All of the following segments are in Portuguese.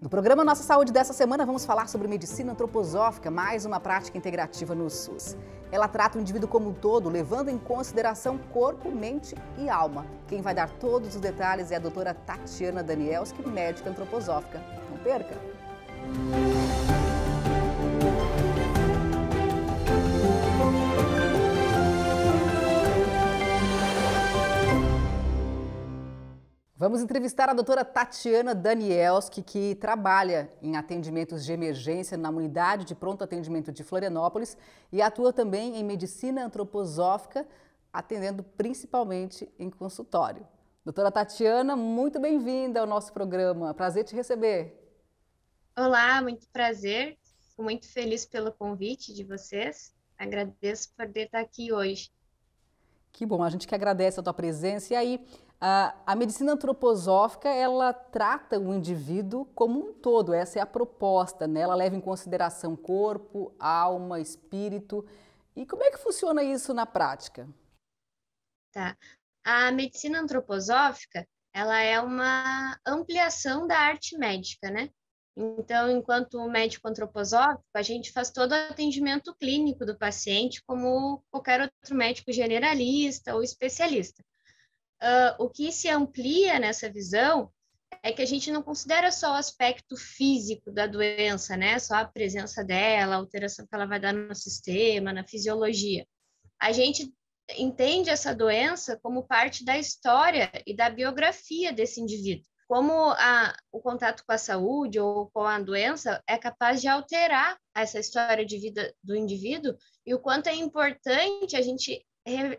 No programa Nossa Saúde dessa semana, vamos falar sobre medicina antroposófica, mais uma prática integrativa no SUS. Ela trata o indivíduo como um todo, levando em consideração corpo, mente e alma. Quem vai dar todos os detalhes é a doutora Tatiana Danielski, médica antroposófica. Não perca! Vamos entrevistar a doutora Tatiana Danielski, que trabalha em atendimentos de emergência na unidade de pronto atendimento de Florianópolis e atua também em medicina antroposófica, atendendo principalmente em consultório. Doutora Tatiana, muito bem-vinda ao nosso programa. Prazer te receber. Olá, muito prazer. Fico muito feliz pelo convite de vocês. Agradeço por poder estar aqui hoje. Que bom, a gente que agradece a tua presença. E aí, a, a medicina antroposófica, ela trata o indivíduo como um todo, essa é a proposta, né? Ela leva em consideração corpo, alma, espírito. E como é que funciona isso na prática? Tá. A medicina antroposófica, ela é uma ampliação da arte médica, né? Então, enquanto médico antroposófico, a gente faz todo o atendimento clínico do paciente, como qualquer outro médico generalista ou especialista uh, o que se amplia nessa visão é que a gente não considera só o aspecto físico da doença, né? Só a presença dela, a alteração que ela vai dar no sistema, na fisiologia. A gente entende essa doença como parte da história e da biografia desse indivíduo. Como a, o contato com a saúde ou com a doença é capaz de alterar essa história de vida do indivíduo e o quanto é importante a gente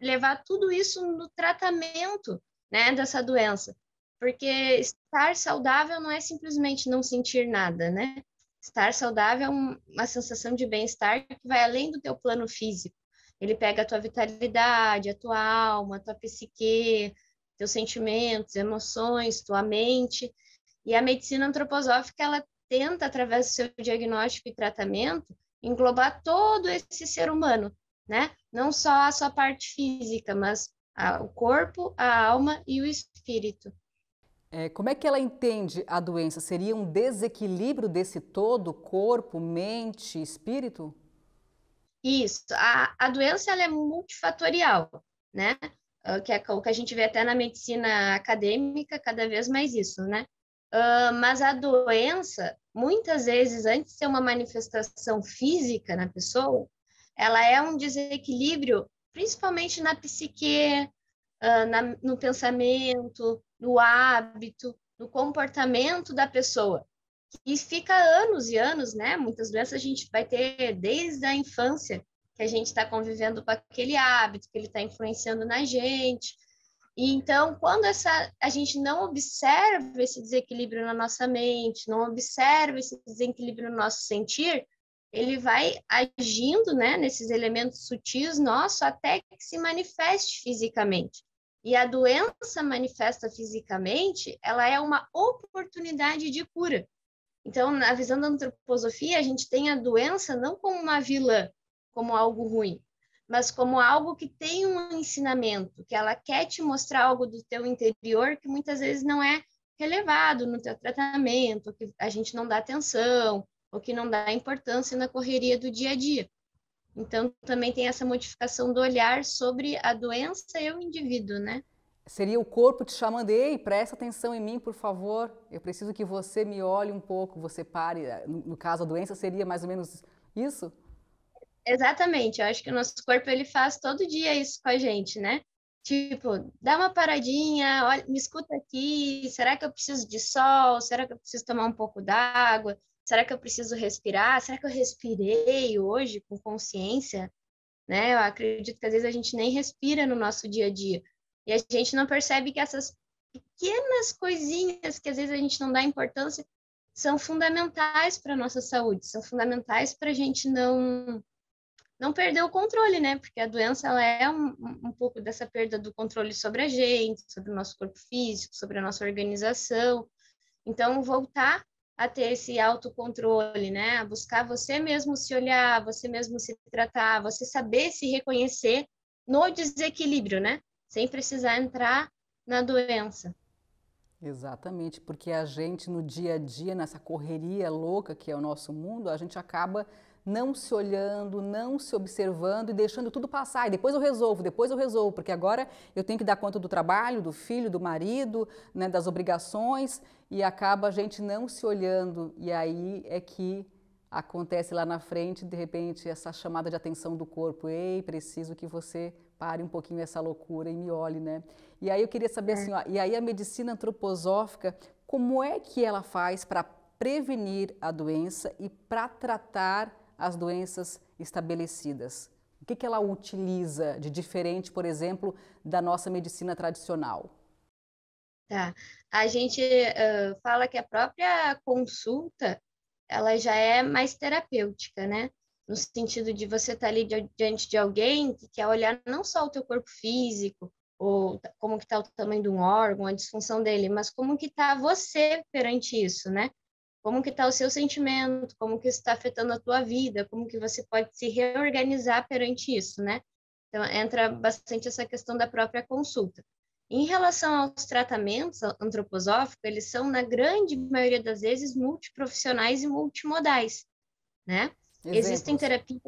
levar tudo isso no tratamento né, dessa doença. Porque estar saudável não é simplesmente não sentir nada, né? Estar saudável é uma sensação de bem-estar que vai além do teu plano físico. Ele pega a tua vitalidade, a tua alma, a tua psique, teus sentimentos, emoções, tua mente. E a medicina antroposófica, ela tenta, através do seu diagnóstico e tratamento, englobar todo esse ser humano, né? Não só a sua parte física, mas a, o corpo, a alma e o espírito. É, como é que ela entende a doença? Seria um desequilíbrio desse todo, corpo, mente, espírito? Isso. A, a doença ela é multifatorial, né? Uh, que é o que a gente vê até na medicina acadêmica, cada vez mais isso, né? Uh, mas a doença, muitas vezes, antes de ser uma manifestação física na pessoa, ela é um desequilíbrio, principalmente na psique, uh, na, no pensamento, no hábito, no comportamento da pessoa. E fica anos e anos, né? Muitas doenças a gente vai ter desde a infância, que a gente está convivendo com aquele hábito, que ele está influenciando na gente. E então, quando essa, a gente não observa esse desequilíbrio na nossa mente, não observa esse desequilíbrio no nosso sentir, ele vai agindo né, nesses elementos sutis nossos até que se manifeste fisicamente. E a doença manifesta fisicamente, ela é uma oportunidade de cura. Então, na visão da antroposofia, a gente tem a doença não como uma vilã, como algo ruim, mas como algo que tem um ensinamento, que ela quer te mostrar algo do teu interior que muitas vezes não é relevado no teu tratamento, que a gente não dá atenção, ou que não dá importância na correria do dia a dia. Então, também tem essa modificação do olhar sobre a doença e o indivíduo, né? Seria o corpo te chamando, ei, presta atenção em mim, por favor. Eu preciso que você me olhe um pouco, você pare. No caso, a doença seria mais ou menos isso? Exatamente. Eu acho que o nosso corpo ele faz todo dia isso com a gente, né? Tipo, dá uma paradinha, olha, me escuta aqui. Será que eu preciso de sol? Será que eu preciso tomar um pouco d'água? Será que eu preciso respirar? Será que eu respirei hoje com consciência? Né? Eu acredito que às vezes a gente nem respira no nosso dia a dia. E a gente não percebe que essas pequenas coisinhas que às vezes a gente não dá importância são fundamentais para a nossa saúde, são fundamentais para a gente não não perder o controle, né? Porque a doença ela é um, um pouco dessa perda do controle sobre a gente, sobre o nosso corpo físico, sobre a nossa organização. Então, voltar a ter esse autocontrole, né? A buscar você mesmo se olhar, você mesmo se tratar, você saber se reconhecer no desequilíbrio, né? Sem precisar entrar na doença. Exatamente, porque a gente no dia a dia, nessa correria louca que é o nosso mundo, a gente acaba não se olhando, não se observando e deixando tudo passar. E depois eu resolvo, depois eu resolvo, porque agora eu tenho que dar conta do trabalho, do filho, do marido, né, das obrigações, e acaba a gente não se olhando. E aí é que acontece lá na frente, de repente, essa chamada de atenção do corpo. Ei, preciso que você pare um pouquinho essa loucura e me olhe, né? E aí eu queria saber é. assim, ó, e aí a medicina antroposófica, como é que ela faz para prevenir a doença e para tratar as doenças estabelecidas? O que, que ela utiliza de diferente, por exemplo, da nossa medicina tradicional? Tá. A gente uh, fala que a própria consulta ela já é mais terapêutica, né? No sentido de você estar tá ali diante de alguém que quer olhar não só o teu corpo físico, ou como que está o tamanho de um órgão, a disfunção dele, mas como que está você perante isso, né? como que está o seu sentimento, como que isso está afetando a tua vida, como que você pode se reorganizar perante isso, né? Então, entra bastante essa questão da própria consulta. Em relação aos tratamentos antroposóficos, eles são, na grande maioria das vezes, multiprofissionais e multimodais, né? Exemplos. Existem terapias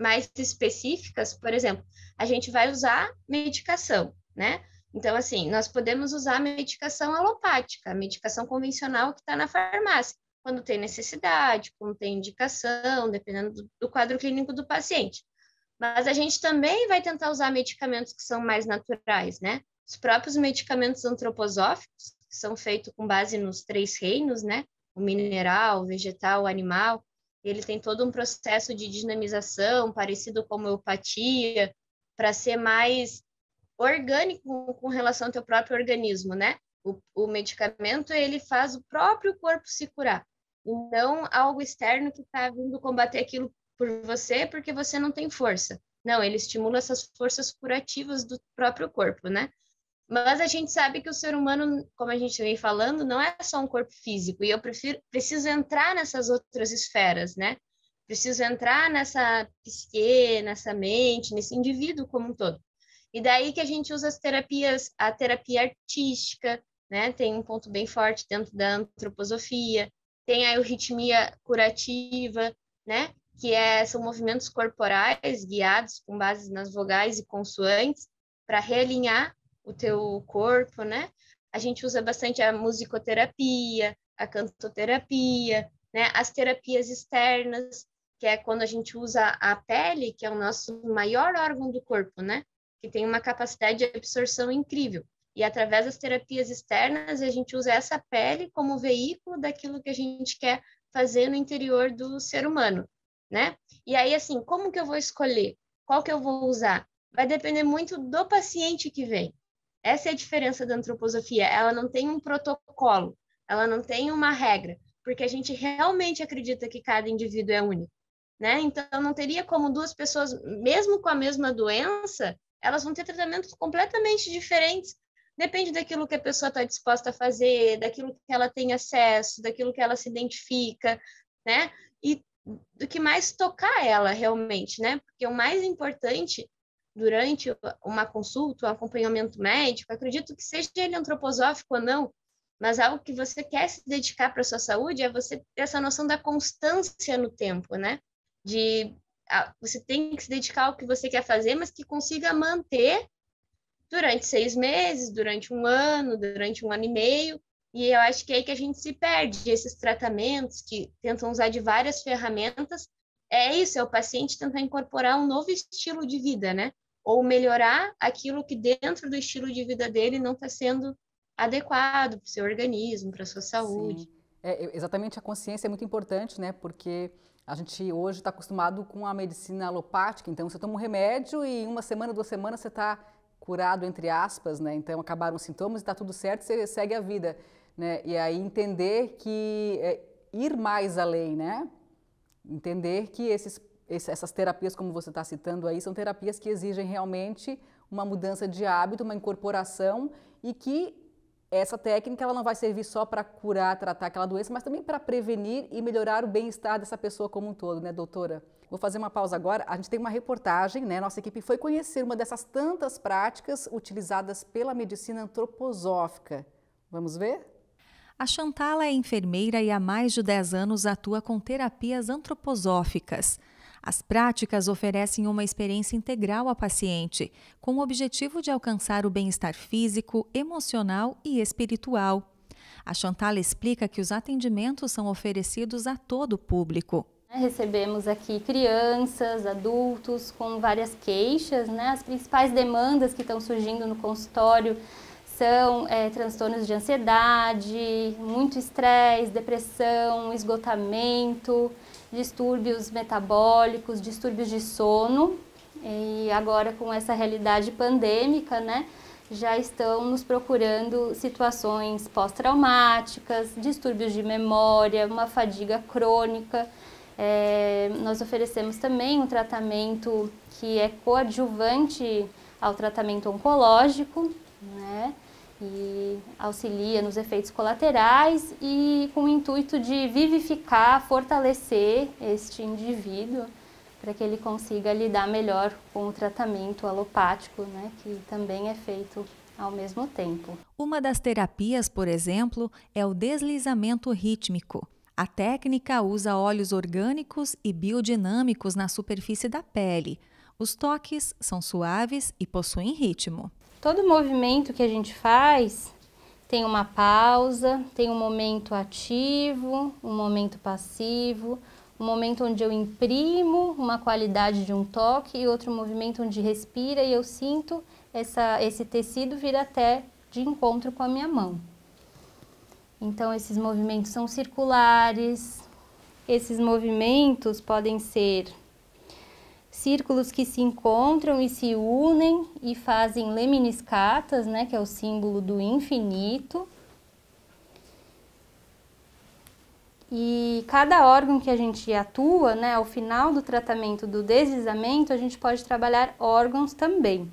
mais específicas, por exemplo, a gente vai usar medicação, né? Então, assim, nós podemos usar medicação alopática, medicação convencional que está na farmácia, quando tem necessidade, quando tem indicação, dependendo do, do quadro clínico do paciente. Mas a gente também vai tentar usar medicamentos que são mais naturais, né? Os próprios medicamentos antroposóficos, que são feitos com base nos três reinos, né? O mineral, o vegetal, o animal, ele tem todo um processo de dinamização parecido com homeopatia, para ser mais orgânico com relação ao teu próprio organismo, né? O, o medicamento, ele faz o próprio corpo se curar, e não algo externo que está vindo combater aquilo por você porque você não tem força. Não, ele estimula essas forças curativas do próprio corpo, né? Mas a gente sabe que o ser humano, como a gente vem falando, não é só um corpo físico, e eu prefiro, preciso entrar nessas outras esferas, né? Preciso entrar nessa psique, nessa mente, nesse indivíduo como um todo. E daí que a gente usa as terapias, a terapia artística, né? Tem um ponto bem forte dentro da antroposofia, tem a euritmia curativa, né? Que é, são movimentos corporais guiados com base nas vogais e consoantes para realinhar o teu corpo, né? A gente usa bastante a musicoterapia, a cantoterapia, né? As terapias externas, que é quando a gente usa a pele, que é o nosso maior órgão do corpo, né? que tem uma capacidade de absorção incrível. E através das terapias externas, a gente usa essa pele como veículo daquilo que a gente quer fazer no interior do ser humano, né? E aí, assim, como que eu vou escolher? Qual que eu vou usar? Vai depender muito do paciente que vem. Essa é a diferença da antroposofia. Ela não tem um protocolo, ela não tem uma regra, porque a gente realmente acredita que cada indivíduo é único, né? Então, não teria como duas pessoas, mesmo com a mesma doença, elas vão ter tratamentos completamente diferentes. Depende daquilo que a pessoa está disposta a fazer, daquilo que ela tem acesso, daquilo que ela se identifica, né? E do que mais tocar ela realmente, né? Porque o mais importante durante uma consulta, um acompanhamento médico, acredito que seja ele antroposófico ou não, mas algo que você quer se dedicar para a sua saúde é você ter essa noção da constância no tempo, né? De você tem que se dedicar ao que você quer fazer, mas que consiga manter durante seis meses, durante um ano, durante um ano e meio. E eu acho que é aí que a gente se perde. Esses tratamentos que tentam usar de várias ferramentas, é isso, é o paciente tentar incorporar um novo estilo de vida, né? Ou melhorar aquilo que dentro do estilo de vida dele não está sendo adequado para o seu organismo, para a sua saúde. É, exatamente, a consciência é muito importante, né? Porque a gente hoje está acostumado com a medicina alopática, então você toma um remédio e em uma semana, duas semanas você está curado, entre aspas, né? Então acabaram os sintomas e está tudo certo, você segue a vida, né? E aí entender que é, ir mais além, né? Entender que esses, essas terapias, como você está citando aí, são terapias que exigem realmente uma mudança de hábito, uma incorporação e que essa técnica ela não vai servir só para curar, tratar aquela doença, mas também para prevenir e melhorar o bem-estar dessa pessoa como um todo, né, doutora? Vou fazer uma pausa agora. A gente tem uma reportagem, né? Nossa equipe foi conhecer uma dessas tantas práticas utilizadas pela medicina antroposófica. Vamos ver? A Chantala é enfermeira e há mais de 10 anos atua com terapias antroposóficas. As práticas oferecem uma experiência integral ao paciente, com o objetivo de alcançar o bem-estar físico, emocional e espiritual. A Chantal explica que os atendimentos são oferecidos a todo o público. Recebemos aqui crianças, adultos com várias queixas, né? As principais demandas que estão surgindo no consultório são é, transtornos de ansiedade, muito estresse, depressão, esgotamento, distúrbios metabólicos, distúrbios de sono. E agora com essa realidade pandêmica, né, já estão nos procurando situações pós-traumáticas, distúrbios de memória, uma fadiga crônica. É, nós oferecemos também um tratamento que é coadjuvante ao tratamento oncológico, né? E auxilia nos efeitos colaterais e com o intuito de vivificar, fortalecer este indivíduo para que ele consiga lidar melhor com o tratamento alopático, né, que também é feito ao mesmo tempo. Uma das terapias, por exemplo, é o deslizamento rítmico. A técnica usa óleos orgânicos e biodinâmicos na superfície da pele. Os toques são suaves e possuem ritmo. Todo movimento que a gente faz tem uma pausa, tem um momento ativo, um momento passivo, um momento onde eu imprimo uma qualidade de um toque e outro movimento onde respira e eu sinto essa, esse tecido vir até de encontro com a minha mão. Então, esses movimentos são circulares, esses movimentos podem ser círculos que se encontram e se unem e fazem leminiscatas, né, que é o símbolo do infinito. E cada órgão que a gente atua, né, ao final do tratamento do deslizamento, a gente pode trabalhar órgãos também.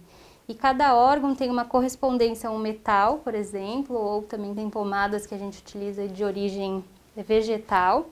E cada órgão tem uma correspondência a um metal, por exemplo, ou também tem pomadas que a gente utiliza de origem vegetal.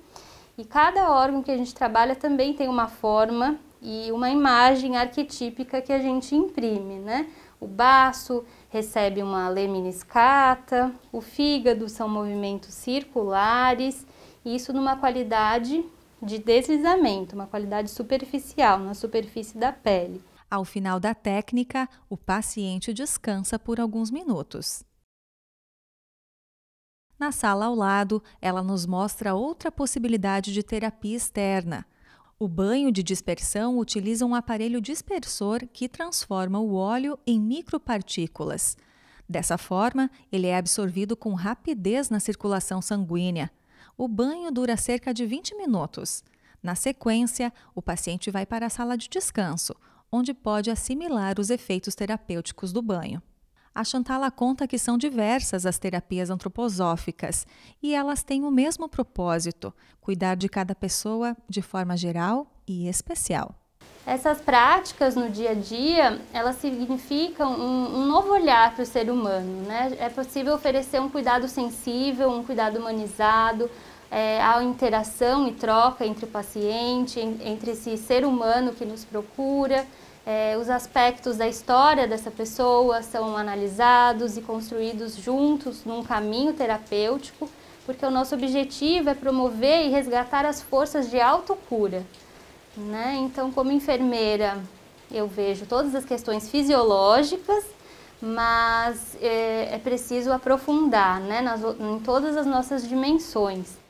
E cada órgão que a gente trabalha também tem uma forma e uma imagem arquetípica que a gente imprime, né? O baço recebe uma leminiscata, o fígado são movimentos circulares, isso numa qualidade de deslizamento, uma qualidade superficial, na superfície da pele. Ao final da técnica, o paciente descansa por alguns minutos. Na sala ao lado, ela nos mostra outra possibilidade de terapia externa, o banho de dispersão utiliza um aparelho dispersor que transforma o óleo em micropartículas. Dessa forma, ele é absorvido com rapidez na circulação sanguínea. O banho dura cerca de 20 minutos. Na sequência, o paciente vai para a sala de descanso, onde pode assimilar os efeitos terapêuticos do banho. A Chantala conta que são diversas as terapias antroposóficas e elas têm o mesmo propósito: cuidar de cada pessoa de forma geral e especial. Essas práticas no dia a dia, elas significam um, um novo olhar para o ser humano. Né? É possível oferecer um cuidado sensível, um cuidado humanizado, é, a interação e troca entre o paciente, entre esse ser humano que nos procura é, os aspectos da história dessa pessoa são analisados e construídos juntos num caminho terapêutico, porque o nosso objetivo é promover e resgatar as forças de autocura. Né? Então, como enfermeira, eu vejo todas as questões fisiológicas, mas é, é preciso aprofundar né, nas, em todas as nossas dimensões.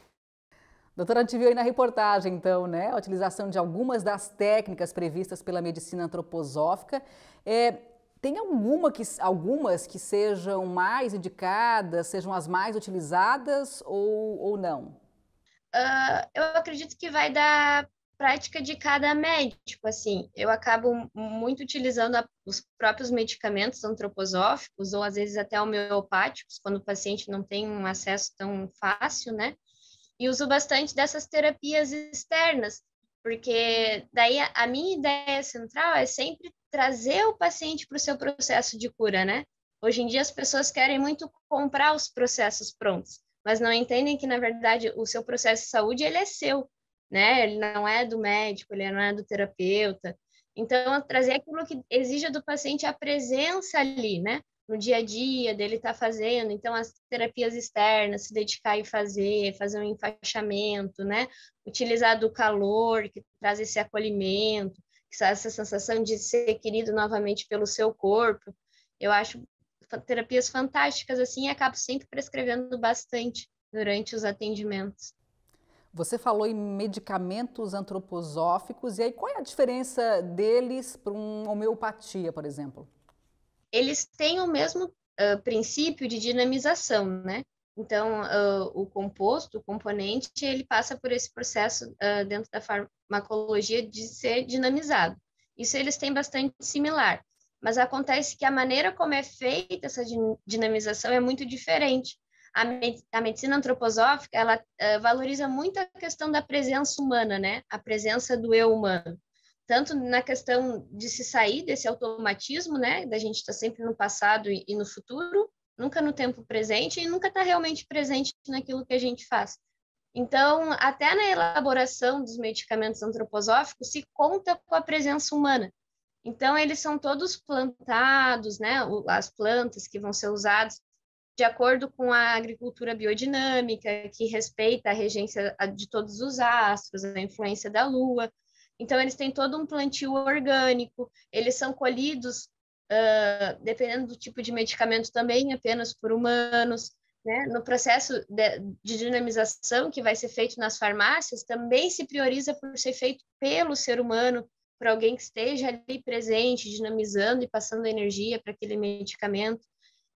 Doutora, a gente viu aí na reportagem, então, né, a utilização de algumas das técnicas previstas pela medicina antroposófica. É, tem alguma que, algumas que sejam mais indicadas, sejam as mais utilizadas ou, ou não? Uh, eu acredito que vai da prática de cada médico, assim. Eu acabo muito utilizando a, os próprios medicamentos antroposóficos ou às vezes até homeopáticos, quando o paciente não tem um acesso tão fácil, né? E uso bastante dessas terapias externas, porque daí a, minha ideia central é sempre trazer o paciente para o seu processo de cura, né? Hoje em dia as pessoas querem muito comprar os processos prontos, mas não entendem que na verdade o seu processo de saúde ele é seu, né? Ele não é do médico, ele não é do terapeuta. Então trazer aquilo que exija do paciente a presença ali, né? No dia a dia dele estar tá fazendo. Então, as terapias externas, se dedicar e fazer, fazer um enfaixamento, né? Utilizar do calor, que traz esse acolhimento, essa sensação de ser querido novamente pelo seu corpo. Eu acho terapias fantásticas assim e acabo sempre prescrevendo bastante durante os atendimentos. Você falou em medicamentos antroposóficos, e aí qual é a diferença deles para uma homeopatia, por exemplo? Eles têm o mesmo uh, princípio de dinamização, né? Então, uh, o composto, o componente, ele passa por esse processo uh, dentro da farmacologia de ser dinamizado. Isso eles têm bastante similar, mas acontece que a maneira como é feita essa dinamização é muito diferente a, a medicina antroposófica ela uh, valoriza muito a questão da presença humana, né? A presença do eu humano, tanto na questão de se sair desse automatismo, né? Da gente estar tá sempre no passado e, e no futuro, nunca no tempo presente e nunca estar tá realmente presente naquilo que a gente faz. Então, até na elaboração dos medicamentos antroposóficos se conta com a presença humana. Então, eles são todos plantados, né? As plantas que vão ser usadas de acordo com a agricultura biodinâmica, que respeita a regência de todos os astros, a influência da lua. Então, eles têm todo um plantio orgânico, eles são colhidos, uh, dependendo do tipo de medicamento, também apenas por humanos. Né? No processo de, de dinamização que vai ser feito nas farmácias, também se prioriza por ser feito pelo ser humano, por alguém que esteja ali presente, dinamizando e passando energia para aquele medicamento.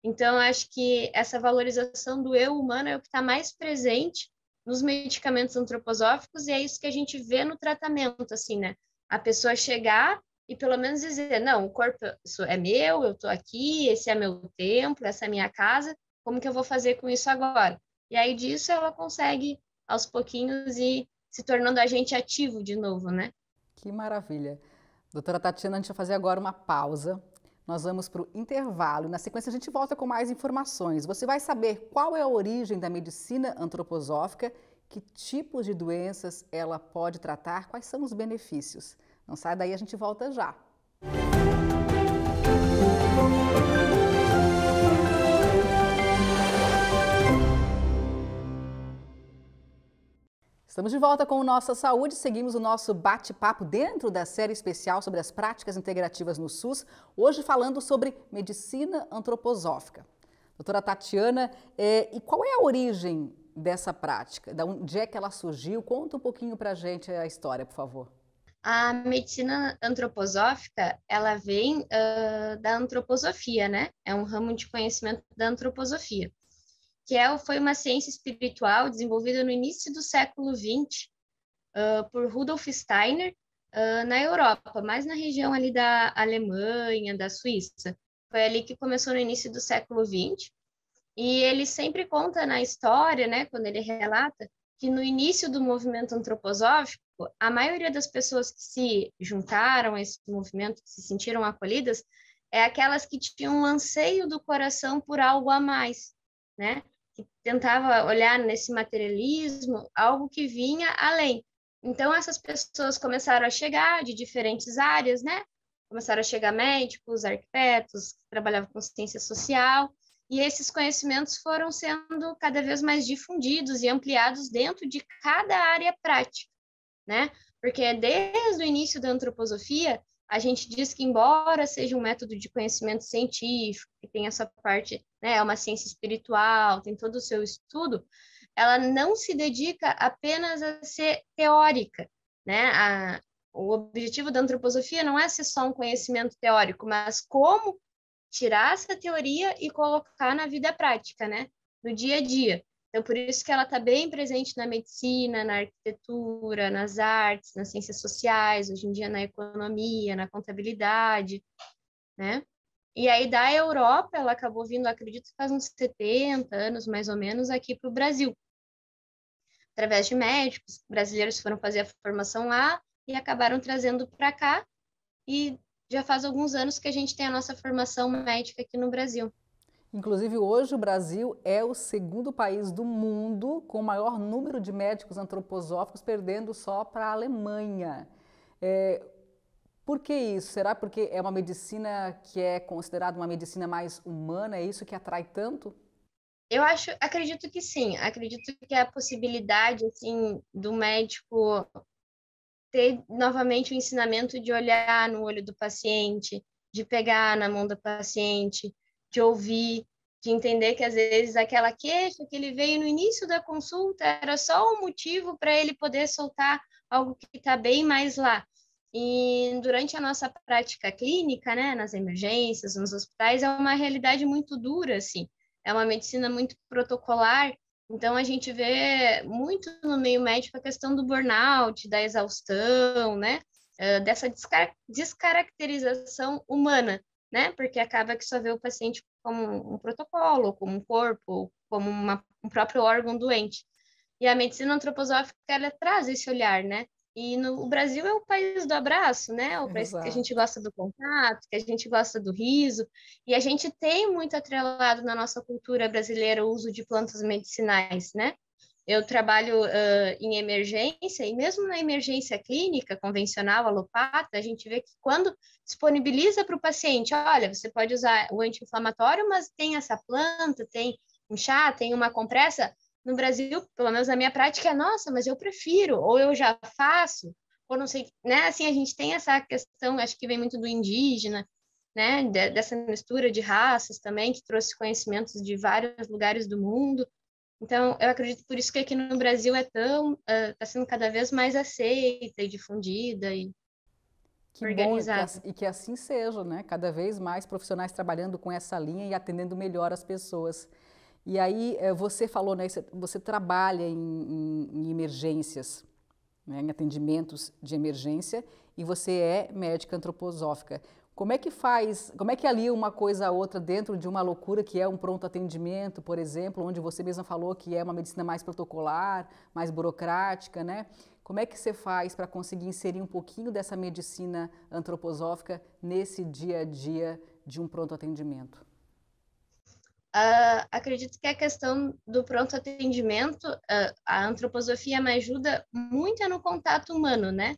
Então, acho que essa valorização do eu humano é o que está mais presente nos medicamentos antroposóficos e é isso que a gente vê no tratamento, assim, né? A pessoa chegar e pelo menos dizer, não, o corpo isso é meu, eu estou aqui, esse é meu templo, essa é minha casa, como que eu vou fazer com isso agora? E aí disso ela consegue, aos pouquinhos, ir se tornando agente ativo de novo, né? Que maravilha. Doutora Tatiana, a gente vai fazer agora uma pausa nós vamos para o intervalo. Na sequência, a gente volta com mais informações. Você vai saber qual é a origem da medicina antroposófica, que tipos de doenças ela pode tratar, quais são os benefícios. Não sai daí, a gente volta já. Estamos de volta com Nossa Saúde. Seguimos o nosso bate-papo dentro da série especial sobre as práticas integrativas no SUS, hoje falando sobre medicina antroposófica. Doutora Tatiana, é, e qual é a origem dessa prática? Da onde é que ela surgiu? Conta um pouquinho para a gente a história, por favor. A medicina antroposófica, ela vem uh, da antroposofia, né? É um ramo de conhecimento da antroposofia que é, foi uma ciência espiritual desenvolvida no início do século XX uh, por Rudolf Steiner uh, na Europa, mais na região ali da Alemanha, da Suíça. Foi ali que começou no início do século XX. E ele sempre conta na história, né, quando ele relata, que no início do movimento antroposófico, a maioria das pessoas que se juntaram a esse movimento, que se sentiram acolhidas, é aquelas que tinham um anseio do coração por algo a mais, né? Que tentava olhar nesse materialismo algo que vinha além. Então, essas pessoas começaram a chegar de diferentes áreas, né? Começaram a chegar médicos, arquitetos, que trabalhavam com ciência social, e esses conhecimentos foram sendo cada vez mais difundidos e ampliados dentro de cada área prática, né? Porque desde o início da antroposofia, a gente diz que, embora seja um método de conhecimento científico, que tem essa parte, né, é uma ciência espiritual, tem todo o seu estudo, ela não se dedica apenas a ser teórica, né? A, o objetivo da antroposofia não é ser só um conhecimento teórico, mas como tirar essa teoria e colocar na vida prática, né? No dia a dia. Então, por isso que ela está bem presente na medicina, na arquitetura, nas artes, nas ciências sociais, hoje em dia na economia, na contabilidade, né? E aí, da Europa, ela acabou vindo, acredito, faz uns 70 anos, mais ou menos, aqui para o Brasil. Através de médicos, brasileiros foram fazer a formação lá e acabaram trazendo para cá. E já faz alguns anos que a gente tem a nossa formação médica aqui no Brasil. Inclusive, hoje o Brasil é o segundo país do mundo com o maior número de médicos antroposóficos, perdendo só para a Alemanha. É, Por que isso? Será porque é uma medicina que é considerada uma medicina mais humana? É isso que atrai tanto? Eu acho, acredito que sim. Acredito que a possibilidade assim do médico ter novamente o ensinamento de olhar no olho do paciente, de pegar na mão do paciente, de ouvir, de entender que às vezes aquela queixa que ele veio no início da consulta era só um motivo para ele poder soltar algo que está bem mais lá. E durante a nossa prática clínica, né, nas emergências, nos hospitais, é uma realidade muito dura, assim. É uma medicina muito protocolar, então a gente vê muito no meio médico a questão do burnout, da exaustão, né, dessa descar descaracterização humana, né, porque acaba que só vê o paciente como um protocolo, como um corpo, como uma, um próprio órgão doente. E a medicina antroposófica, ela traz esse olhar, né, e no, o Brasil é o país do abraço, né? O país Exato. que a gente gosta do contato, que a gente gosta do riso. E a gente tem muito atrelado na nossa cultura brasileira o uso de plantas medicinais, né? Eu trabalho uh, em emergência e mesmo na emergência clínica convencional, alopata, a gente vê que quando disponibiliza para o paciente, olha, você pode usar o anti-inflamatório, mas tem essa planta, tem um chá, tem uma compressa, no Brasil, pelo menos na minha prática, é nossa, mas eu prefiro, ou eu já faço, ou não sei, né? Assim, a gente tem essa questão, acho que vem muito do indígena, né? dessa mistura de raças também, que trouxe conhecimentos de vários lugares do mundo. Então, eu acredito por isso que aqui no Brasil é tão, está uh, sendo cada vez mais aceita e difundida e que organizada. Bom, e que, e que assim seja, né? Cada vez mais profissionais trabalhando com essa linha e atendendo melhor as pessoas. E aí eh, você falou, né, você trabalha em, em, em emergências, né, em atendimentos de emergência, e você é médica antroposófica. Como é que faz, como é que alia uma coisa a outra dentro de uma loucura que é um pronto atendimento, por exemplo, onde você mesma falou que é uma medicina mais protocolar, mais burocrática, né? Como é que você faz para conseguir inserir um pouquinho dessa medicina antroposófica nesse dia a dia de um pronto atendimento? Uh, acredito que a questão do pronto atendimento, uh, a antroposofia me ajuda muito no contato humano, né?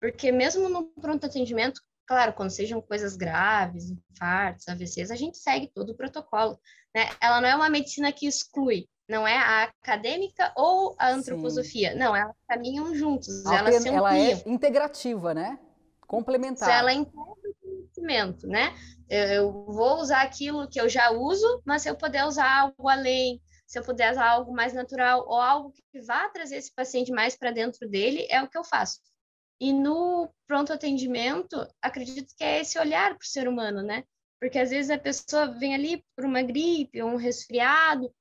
Porque mesmo no pronto atendimento, claro, quando sejam coisas graves, infartos, AVCs, a gente segue todo o protocolo, né? Ela não é uma medicina que exclui, não é a acadêmica ou a antroposofia, Sim. não, elas caminham juntos, elas se Ela é integrativa, né? Complementar. Se ela integra conhecimento, né? Eu, vou usar aquilo que eu já uso, mas se eu puder usar algo além, se eu puder usar algo mais natural ou algo que vá trazer esse paciente mais para dentro dele, é o que eu faço. E no pronto atendimento, acredito que é esse olhar para o ser humano, né? Porque às vezes a pessoa vem ali por uma gripe ou um resfriado,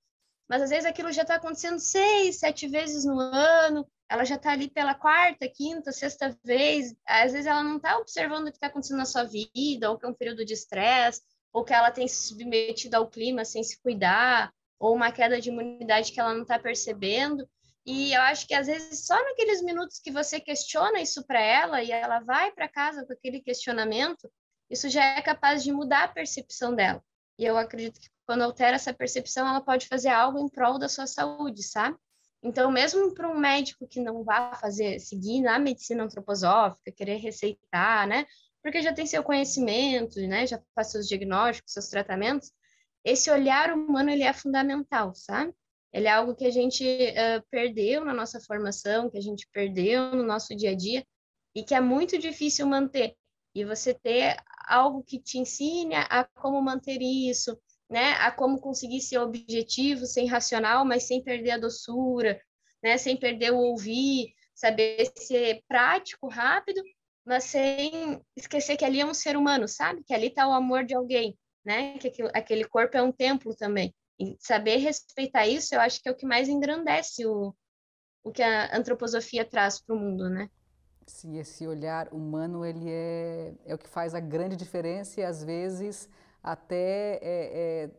mas às vezes aquilo já está acontecendo seis, sete vezes no ano, ela já está ali pela quarta, quinta, sexta vez, às vezes ela não está observando o que está acontecendo na sua vida, ou que é um período de estresse, ou que ela tem se submetido ao clima sem se cuidar, ou uma queda de imunidade que ela não está percebendo. E eu acho que às vezes só naqueles minutos que você questiona isso para ela e ela vai para casa com aquele questionamento, isso já é capaz de mudar a percepção dela. E eu acredito que quando altera essa percepção, ela pode fazer algo em prol da sua saúde, sabe? Então, mesmo para um médico que não vá fazer, seguir na medicina antroposófica, querer receitar, né? Porque já tem seu conhecimento, né? Já faz seus diagnósticos, seus tratamentos. Esse olhar humano, ele é fundamental, sabe? Ele é algo que a gente uh, perdeu na nossa formação, que a gente perdeu no nosso dia a dia e que é muito difícil manter. E você ter algo que te ensine a como manter isso, né, a como conseguir ser objetivo, sem racional, mas sem perder a doçura, né, sem perder o ouvir, saber ser prático, rápido, mas sem esquecer que ali é um ser humano, sabe? Que ali está o amor de alguém, né? Que aquele corpo é um templo também. E saber respeitar isso, eu acho que é o que mais engrandece o, o que a antroposofia traz para o mundo, né? Sim, esse olhar humano, ele é, é o que faz a grande diferença e às vezes até é, é,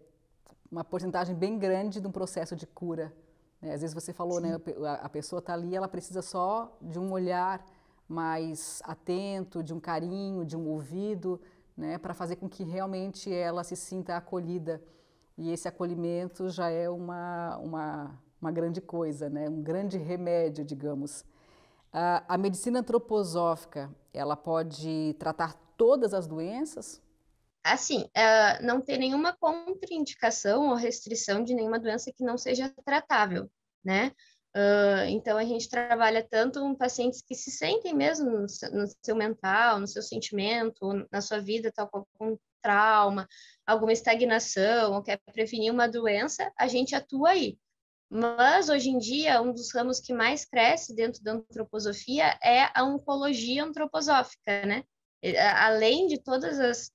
uma porcentagem bem grande de um processo de cura. Né? Às vezes você falou, né, a pessoa está ali, ela precisa só de um olhar mais atento, de um carinho, de um ouvido, né, para fazer com que realmente ela se sinta acolhida. E esse acolhimento já é uma, uma, uma grande coisa, né, um grande remédio, digamos. A, a medicina antroposófica, ela pode tratar todas as doenças? Assim, uh, não tem nenhuma contraindicação ou restrição de nenhuma doença que não seja tratável, né? Uh, então, a gente trabalha tanto com pacientes que se sentem mesmo no seu, no seu mental, no seu sentimento, na sua vida, tal com algum trauma, alguma estagnação, ou quer prevenir uma doença, a gente atua aí. Mas, hoje em dia, um dos ramos que mais cresce dentro da antroposofia é a oncologia antroposófica, né? Além de todas as,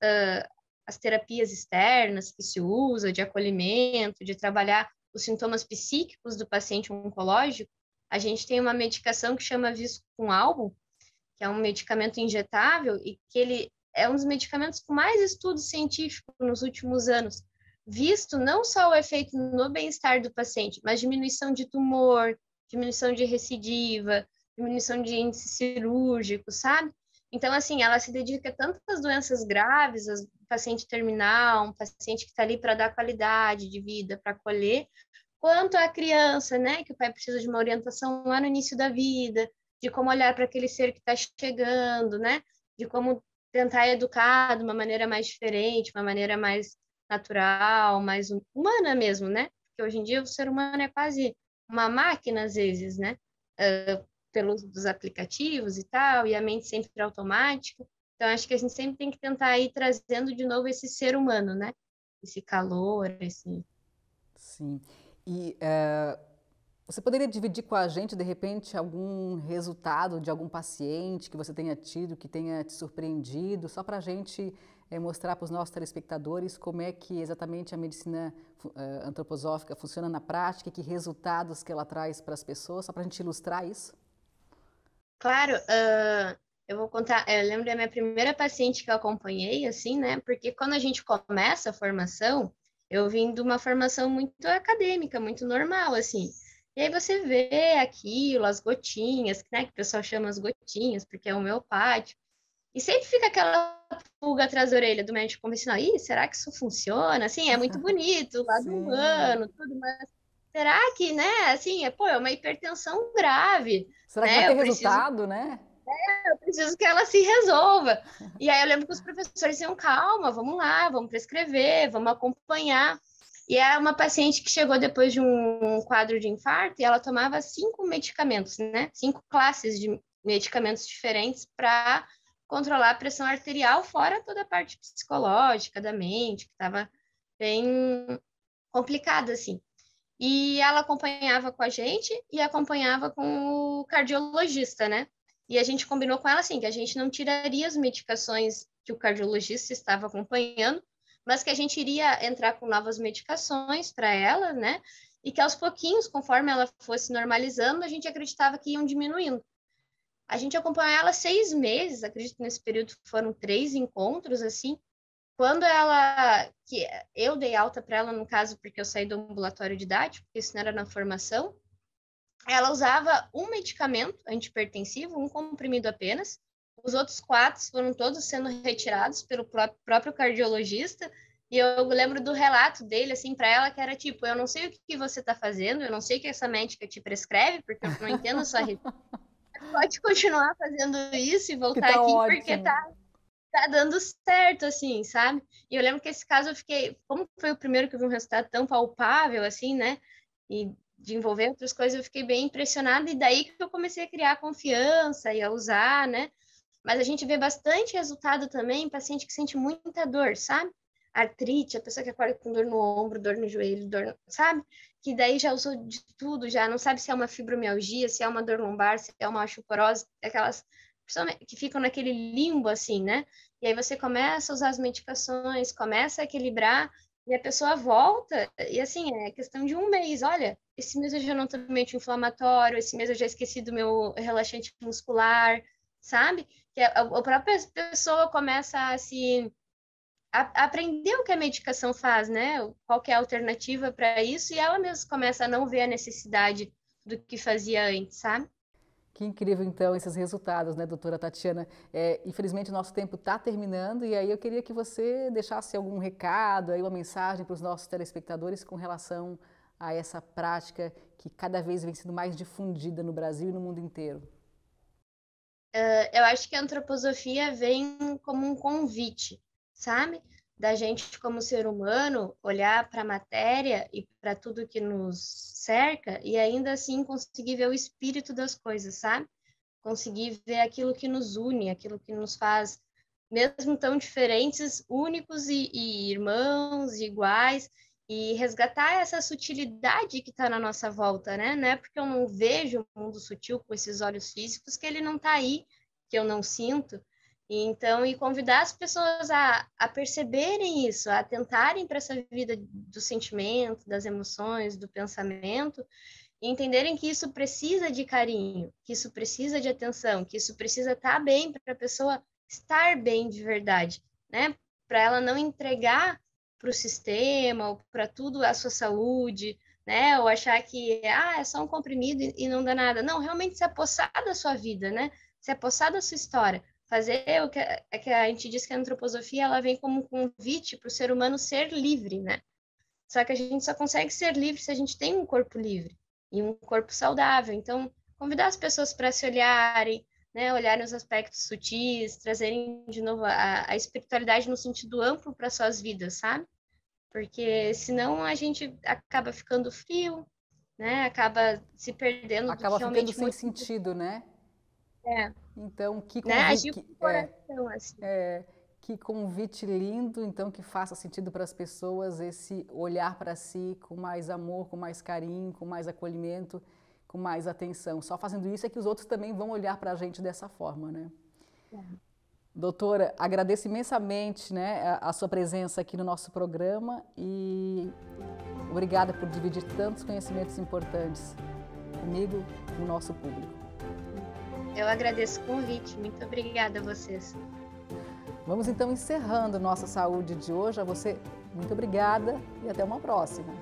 as terapias externas que se usa, de acolhimento, de trabalhar os sintomas psíquicos do paciente oncológico, a gente tem uma medicação que chama Viscum álbum, que é um medicamento injetável e que ele é um dos medicamentos com mais estudo científico nos últimos anos, visto não só o efeito no bem-estar do paciente, mas diminuição de tumor, diminuição de recidiva, diminuição de índice cirúrgico, sabe? Então, assim, ela se dedica tanto às doenças graves, paciente terminal, um paciente que está ali para dar qualidade de vida, para acolher, quanto a criança, né, que o pai precisa de uma orientação lá no início da vida, de como olhar para aquele ser que está chegando, né, de como tentar educar de uma maneira mais diferente, uma maneira mais natural, mais humana mesmo, né? Porque hoje em dia o ser humano é quase uma máquina às vezes, né? Uh, pelos dos aplicativos e tal, e a mente sempre automática. Então, acho que a gente sempre tem que tentar ir trazendo de novo esse ser humano, né? Esse calor, esse. Sim. E uh, você poderia dividir com a gente, de repente, algum resultado de algum paciente que você tenha tido, que tenha te surpreendido, só para a gente é, mostrar para os nossos telespectadores como é que exatamente a medicina uh, antroposófica funciona na prática que resultados que ela traz para as pessoas, só para a gente ilustrar isso? Claro, uh, eu vou contar, eu lembro da minha primeira paciente que eu acompanhei, assim, né? Porque quando a gente começa a formação, eu vim de uma formação muito acadêmica, muito normal, assim. E aí você vê aquilo, as gotinhas, né? Que o pessoal chama as gotinhas, porque é homeopático. E sempre fica aquela pulga atrás da orelha do médico convencional. Ih, será que isso funciona? Assim, é muito bonito, lado humano, tudo, mas será que, né? Assim, é, pô, é uma hipertensão grave. Será né? que vai ter resultado, né? É, eu preciso que ela se resolva. E aí eu lembro que os professores diziam, calma, vamos lá, vamos prescrever, vamos acompanhar. E é uma paciente que chegou depois de um quadro de infarto e ela tomava cinco medicamentos, né? Cinco classes de medicamentos diferentes para controlar a pressão arterial, fora toda a parte psicológica da mente, que estava bem complicada, assim. E ela acompanhava com a gente e acompanhava com o cardiologista, né? E a gente combinou com ela assim, que a gente não tiraria as medicações que o cardiologista estava acompanhando, mas que a gente iria entrar com novas medicações para ela, né? E que aos pouquinhos, conforme ela fosse normalizando, a gente acreditava que iam diminuindo. A gente acompanhou ela seis meses, acredito que nesse período foram três encontros, assim. Quando ela, que eu dei alta para ela, no caso, porque eu saí do ambulatório de idade, porque isso não era na formação, ela usava um medicamento antipertensivo, um comprimido apenas. Os outros quatro foram todos sendo retirados pelo próprio cardiologista. E eu lembro do relato dele, assim, para ela, que era tipo: Eu não sei o que você está fazendo, eu não sei o que essa médica te prescreve, porque eu não entendo a sua Pode continuar fazendo isso e voltar tá aqui, ótimo. porque tá, tá dando certo, assim, sabe? E eu lembro que esse caso eu fiquei. Como foi o primeiro que eu vi um resultado tão palpável, assim, né? E de envolver outras coisas, eu fiquei bem impressionada, e daí que eu comecei a criar confiança e a usar, né? Mas a gente vê bastante resultado também paciente que sente muita dor, sabe? Artrite, a pessoa que acorda com dor no ombro, dor no joelho, dor, no... sabe? Que daí já usou de tudo, já não sabe se é uma fibromialgia, se é uma dor lombar, se é uma osteoporose, aquelas que ficam naquele limbo assim, né? E aí você começa a usar as medicações, começa a equilibrar e a pessoa volta, e assim, é questão de um mês. Olha, esse mês eu já não tomei anti-inflamatório, esse mês eu já esqueci do meu relaxante muscular, sabe? Que a, a própria pessoa começa a se a, a aprender o que a medicação faz, né? Qual é a alternativa para isso, e ela mesma começa a não ver a necessidade do que fazia antes, sabe? Que incrível, então, esses resultados, né, doutora Tatiana? É, infelizmente, o nosso tempo está terminando e aí eu queria que você deixasse algum recado, aí uma mensagem para os nossos telespectadores com relação a essa prática que cada vez vem sendo mais difundida no Brasil e no mundo inteiro. uh, eu acho que a antroposofia vem como um convite, sabe? Da gente, como ser humano, olhar para a matéria e para tudo que nos cerca e ainda assim conseguir ver o espírito das coisas, sabe? Conseguir ver aquilo que nos une, aquilo que nos faz, mesmo tão diferentes, únicos e, e irmãos, iguais, e resgatar essa sutilidade que está na nossa volta, né? Não é porque eu não vejo o mundo sutil com esses olhos físicos que ele não está aí, que eu não sinto. Então, e convidar as pessoas a, a perceberem isso, a tentarem para essa vida do sentimento, das emoções, do pensamento, e entenderem que isso precisa de carinho, que isso precisa de atenção, que isso precisa estar tá bem para a pessoa estar bem de verdade, né? Para ela não entregar para o sistema ou para tudo a sua saúde, né? Ou achar que ah, é só um comprimido e não dá nada. Não, realmente se apossar da sua vida, né? Se apossar da sua história. Fazer o que, é que a gente diz que a antroposofia ela vem como um convite para o ser humano ser livre, né? Só que a gente só consegue ser livre se a gente tem um corpo livre e um corpo saudável. Então, convidar as pessoas para se olharem, né, olhar nos aspectos sutis, trazerem de novo a, a espiritualidade no sentido amplo para suas vidas, sabe? Porque senão a gente acaba ficando frio, né? Acaba se perdendo. Acaba ficando sem muito... sentido, né? É. Então, que convite, né? Agir com o coração, é, assim. É, que convite lindo, então, que faça sentido para as pessoas esse olhar para si com mais amor, com mais carinho, com mais acolhimento com mais atenção. Só fazendo isso é que os outros também vão olhar para a gente dessa forma, né? É. Doutora, agradeço imensamente né, a, a, sua presença aqui no nosso programa e obrigada por dividir tantos conhecimentos importantes comigo e com o nosso público. Eu agradeço o convite, muito obrigada a vocês. Vamos então encerrando nossa saúde de hoje. A você, muito obrigada e até uma próxima.